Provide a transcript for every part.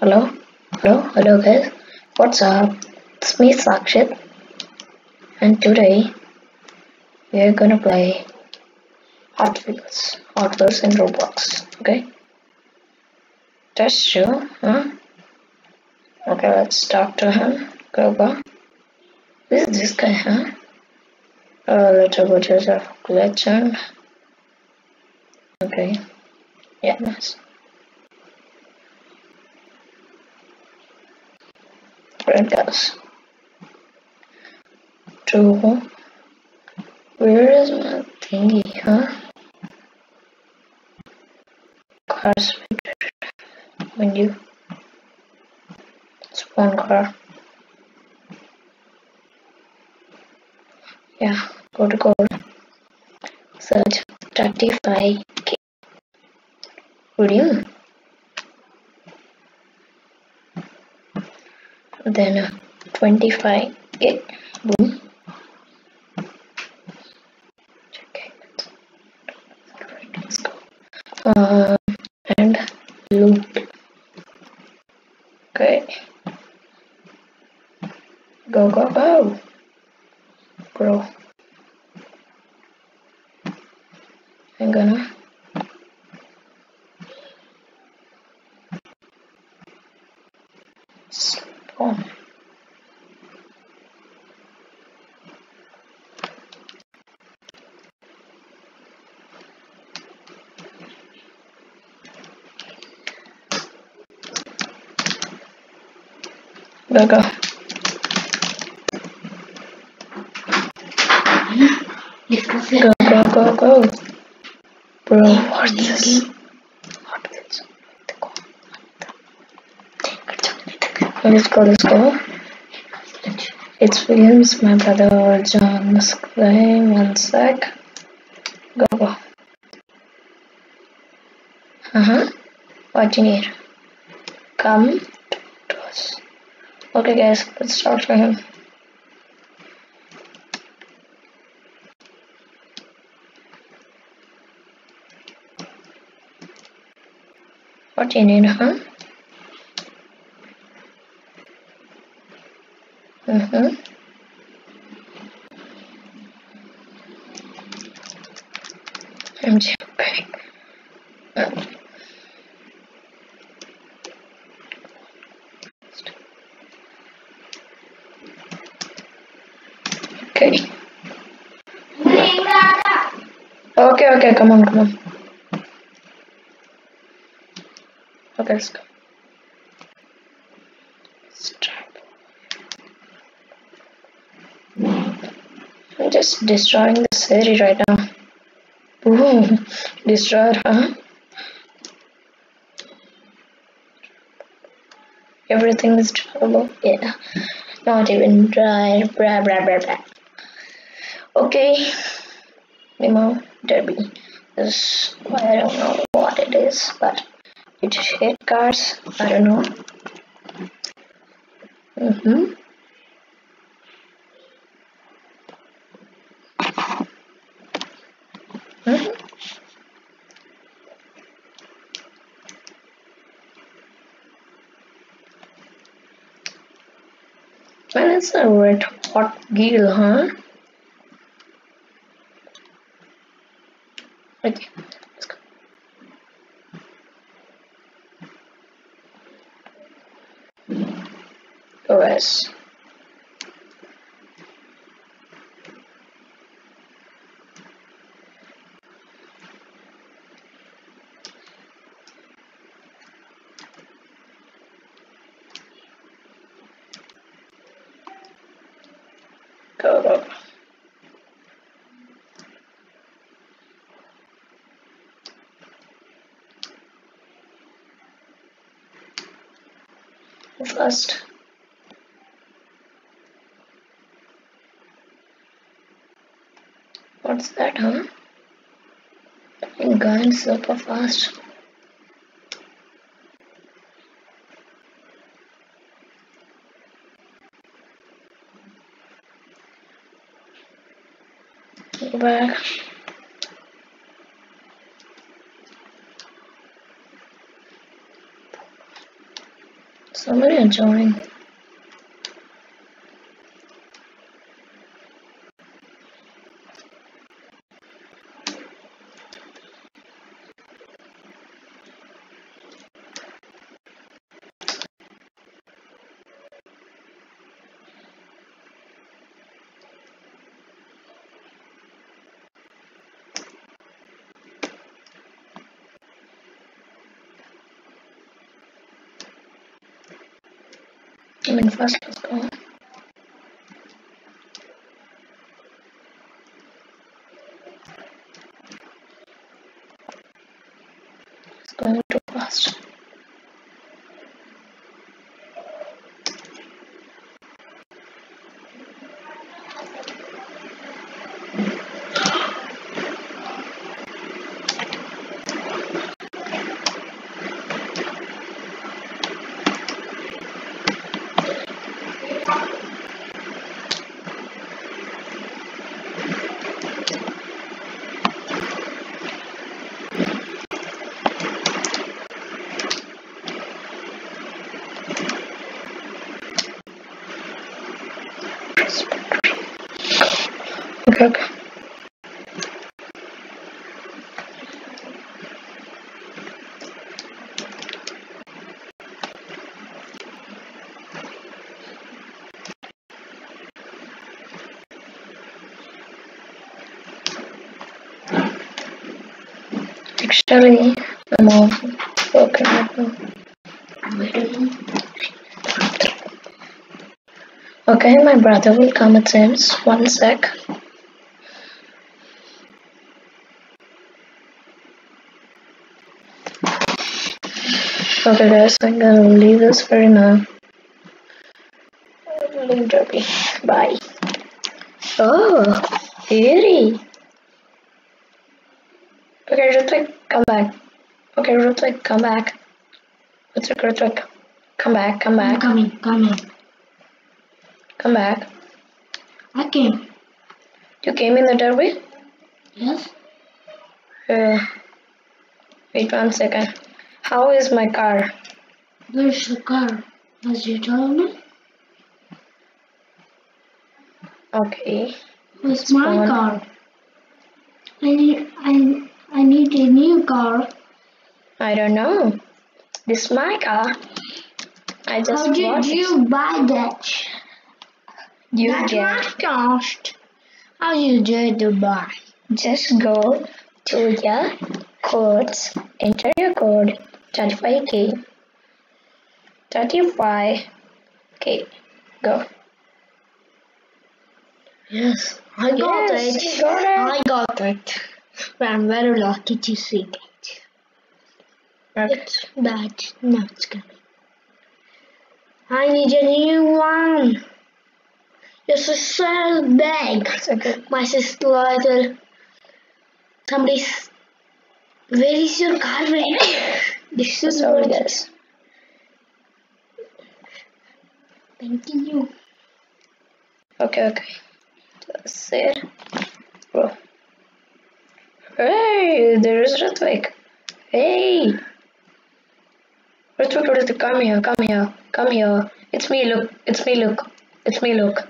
Hello? Hello? Hello guys? What's up? It's me Sakshit and today we're gonna play Hot Wheels. Hot Wheels in Roblox. Okay? That's true, huh? Okay, let's talk to him. Go. Who is this guy, huh? Uh, let's about yourself. Legend. Okay. Yeah, nice. Guys. Two. Where is my thingy, huh? Car switch. Menu. Spawn car. Yeah, go to code. Search 35k. Redeem. Then uh, 25k. Boom. Okay, let's, let's go. Uh, and loot. Okay. Go, go, go. Bro. I'm gonna spawn. Go, go. Go, go, go, go. Bro, what's this? Hot Wheels. Let's go, let's go. It's Williams, my brother John Clay. One sec. Go, go. Uh huh. What you need? Come. Okay, guys, let's talk to him. What do you need, huh? Mm-hmm. I'm jumping. Uh, Okay. Okay, okay, come on, come on. Okay, let's go. Stop. I'm just destroying the city right now. Boom. Destroyed, huh? Everything is terrible. Yeah. Not even dry. Blah, blah, blah, blah. Okay. Demo Derby. This, I don't know what it is, but it hit cars. I don't know. Mm-hmm. Mhm. Man, it's a red hot gill, huh? Okay, let's go. Go guys. Go, go. First. What's that, huh? Going super fast. Back. Somebody are joining. I mean, first let's go. It's going too fast. Okay, okay. Actually, I'm working right now. Okay, my brother will come it seems. One sec. Okay guys, I'm gonna leave this for now. Leave Derby. Bye. Oh, Eerie. Okay, Ritvik, come back. Okay, Ritvik, come back. Ritvik, Ritvik, come back, come I'm back, coming, coming. come back. I came. You came in the Derby? Yes? Uh, wait one second. How is my car? Where's the car? As you told me? Okay. Where's my car? I need, I, I need a new car. I don't know. This is my car. I just How did bought you buy that? You that get much cost. How you did to buy? just go to your codes, enter your code 35k. 35k. Go. Yes, I got it. got it. I got it. I'm very lucky to see it. Okay. It's bad. No, it's coming. I need a new one. This is so big. Okay. My sister little. Somebody's. Where is your car? This is Sorry what. Thank you. Okay, okay. That's it. Bro. Hey, there is Ritvik. Hey. Ritvik, Ritvik, come here, come here, come here. It's me, look. It's me, look. It's me, look.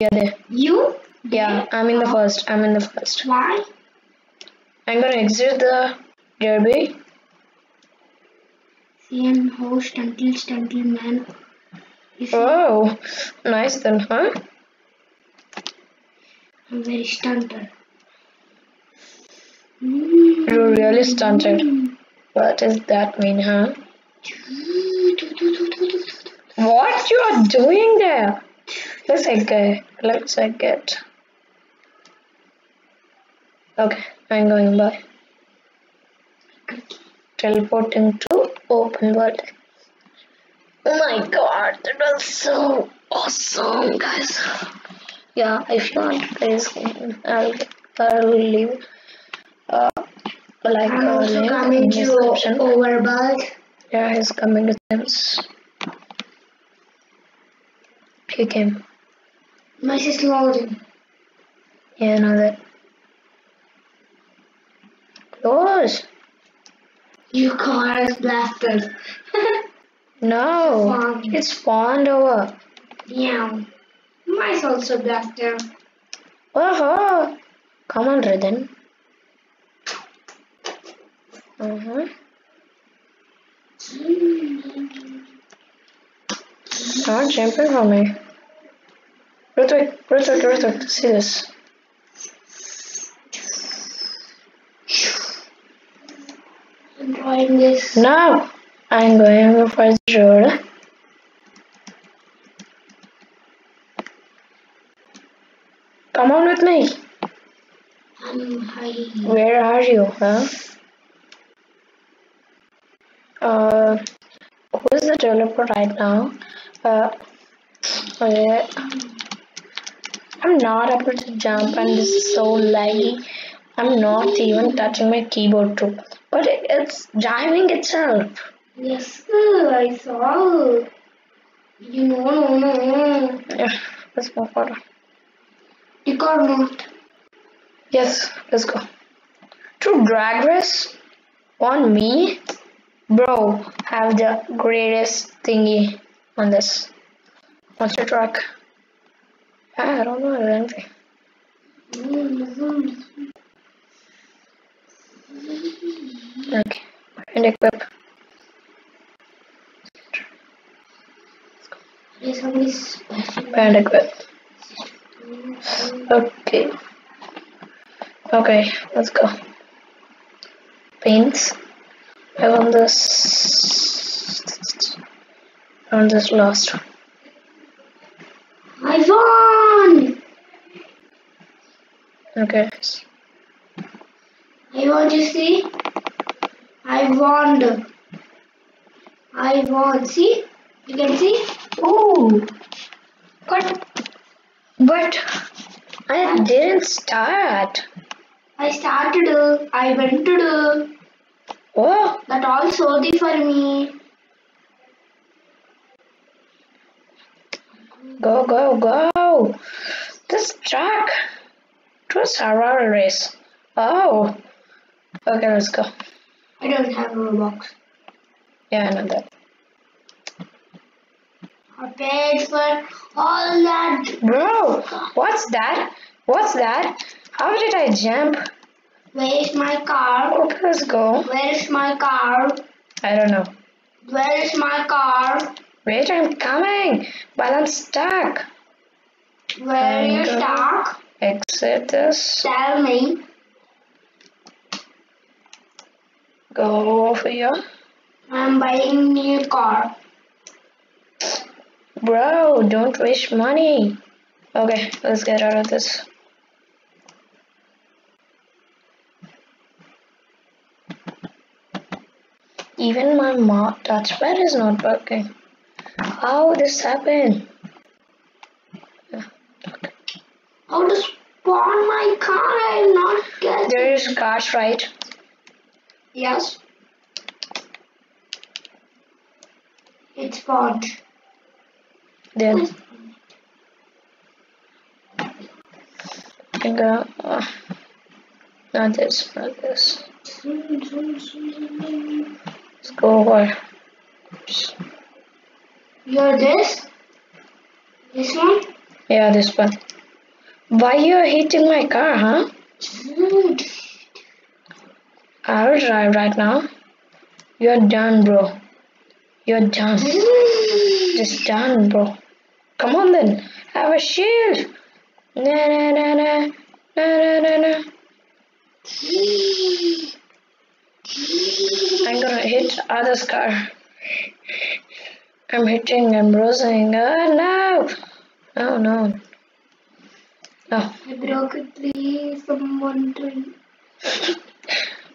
Yeah, there. You? Yeah, I'm in the first. I'm in the first. Why? I'm gonna exit the derby. CM host until man. Oh, nice then, huh? I'm very stunted. You're really stunted. What does that mean, huh? What you are doing there? Let's get. Let's get. Okay, I'm going by. Teleporting to open world. Oh my god, that was so awesome, guys. Yeah, if you want to play this game, I'll, I'll leave uh, like I'm also coming the to description. Overbird. Yeah, he's coming to Sims. He him. My sister loading. Yeah, I know that. Close. You car is blasted. No, Farm. it spawned over. Yeah. Mice also there. Oh, come on, Rhythm. Uh-huh. Not jumping for me. Ritvik, Ritvik, Ritvik, see this. I'm trying this. Now, I'm going for the road. Come on with me. I'm hiding. Where are you, huh? Uh, who is the developer right now? Uh, okay. I'm not able to jump and this is so laggy. I'm not even touching my keyboard too. But it's driving itself. Yes, I saw. You know, no, no. Yeah, let's go for. You got not. Yes, let's go. To drag race on me, bro, have the greatest thingy on this. What's your track? Ah, I don't know anything. Okay, and equip. And equip. Okay. Okay, let's go. Paints. I want this. I want this last one. I won! Okay. I want to see. I won. I won. See? You can see? Ooh. But but I didn't start. I started. I went to do. Oh, That all sorry for me. go go go! This track to a survival race. Oh. Okay, let's go. I don't have Robux. Yeah, I know that. I paid for all that. Bro, what's that? What's that? How did I jump? Where is my car? Okay, let's go. Where is my car? I don't know. Where is my car? Wait, I'm coming, but I'm stuck. Where you I'm stuck? Exit this. Tell me. Go over here. I'm buying new car. Bro, don't waste money. Okay, let's get out of this. Even my touchpad is not working. How this happened? How to spawn my car? I'm not getting. There is cars, right? Yes. It's spawned. There. I go. Uh, not this, not this. Let's go over. You're this? This one? Yeah, this one. Why you're hitting my car, huh? Dude. I'll drive right now. You're done, bro. You're done. Just done, bro. Come on then. Have a shield. Na na na na na na na na. I'm gonna hit other's car. I'm hitting and bruising. Oh no! Oh no. Oh, I broke a tree. Someone tree.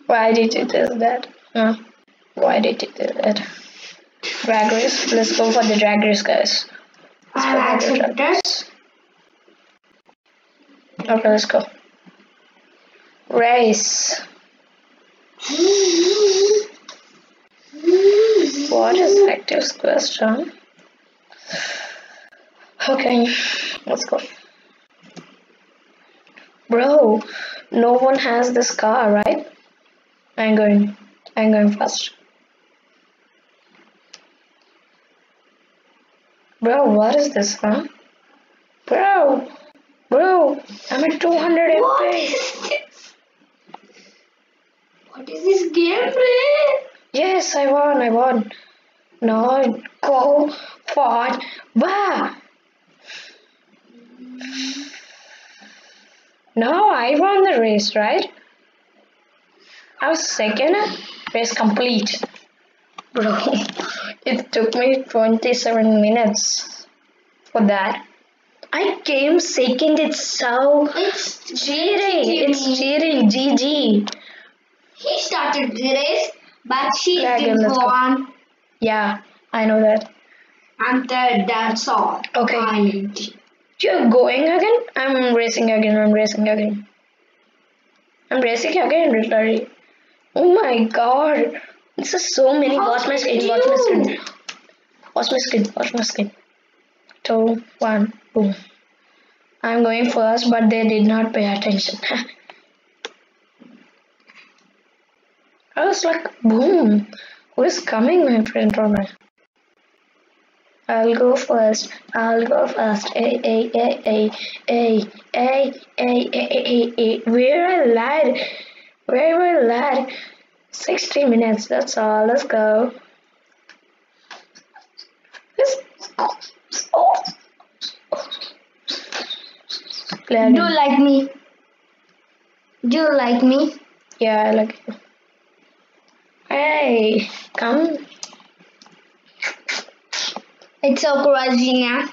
why did you do that? Huh? Why did you do that? Drag race? Let's go for the drag race, guys. I Let's go for the drag this. Okay, let's go. Race. What is active question? Okay, let's go. Bro, no one has this car, right? I'm going. I'm going fast. Bro, what is this, huh? Bro, bro, I'm at 200 What FPS. is this? What is this gameplay? Yes, I won, I won. No, go forward. Wow. No, I won the race, right? I was second. Race complete. Bro, it took me 27 minutes for that. I came second. It's so It's cheating. It's cheating. GG. He started the race, but she Yeah, did let's go on. Yeah, I know that. And third, that's all. Okay. And You're going again? I'm racing again. I'm racing again. I'm racing again, literally. Oh my god. This is so many. How Watch my screen. Watch my screen. Watch my screen. Watch my screen. Two, one, boom. I'm going first, but they did not pay attention. I was like, boom. Who is coming, my friend Roman? I'll go first. I'll go first. Hey, hey, hey, hey, hey, hey, hey, hey. Where a lad? Where a lad? 60 minutes, that's all. Let's go. Oh. Do you like me? Do you like me? Yeah, I like it. Hey, come. It's so crazy now.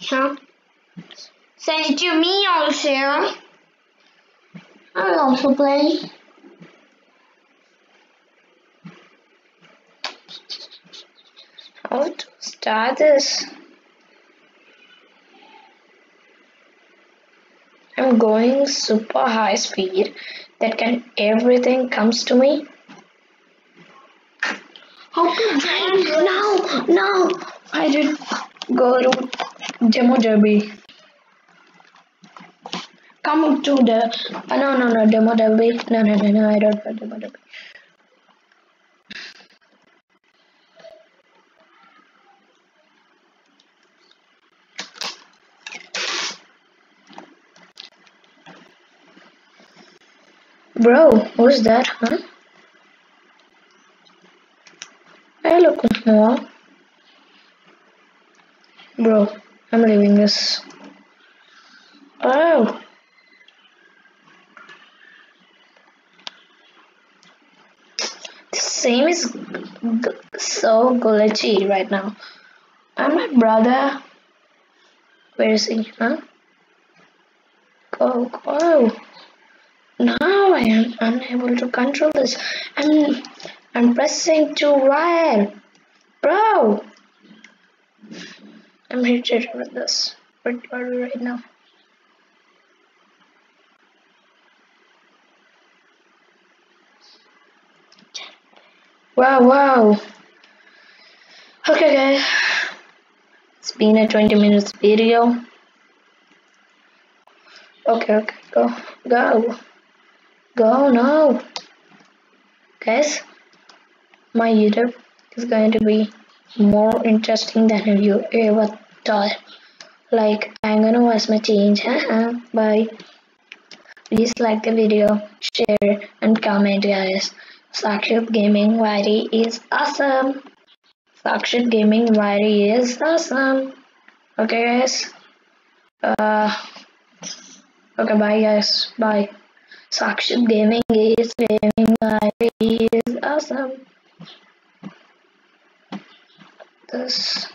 Huh? Send it to me also. I'll also play. How to start this? I'm going super high speed that can everything comes to me. How to join this? No, no, I did go to demo derby. Come to the uh, no no no demo derby. No no no no I don't want demo derby. Bro, who's that, huh? Noah. Bro, I'm leaving this. Oh. The same is so glitchy right now. And my brother. Where is he? Huh? Go, go. Now I am unable to control this. I'm I'm pressing too wire. Bro. I'm irritated with this. What are do right now? Wow, wow. Okay, guys. It's been a 20 minutes video. Okay, okay, go, go. Go now. Guys, my YouTube is going to be more interesting than you ever thought. Like, I'm gonna watch my change. Bye. Please like the video, share, and comment, guys. Sakshit Gaming Wari is awesome. Sakshit Gaming Wari is awesome. Okay, guys. Uh, okay, bye, guys. Bye. Sakshit Gaming is gaming Wari is awesome. This.